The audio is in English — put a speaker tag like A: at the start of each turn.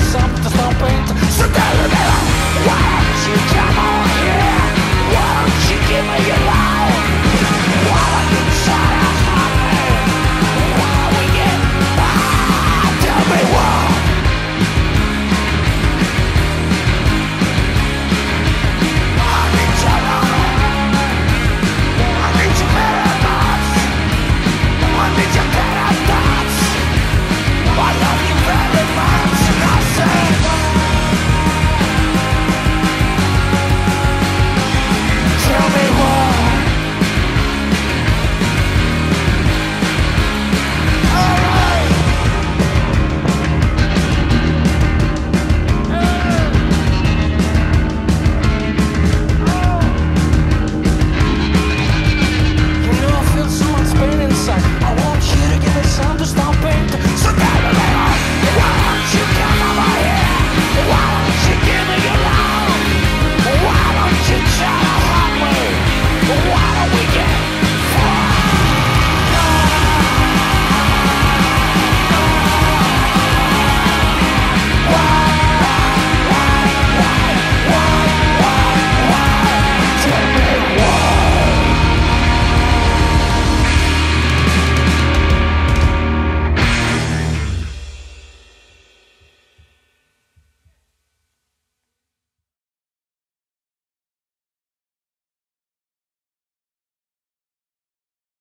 A: something to.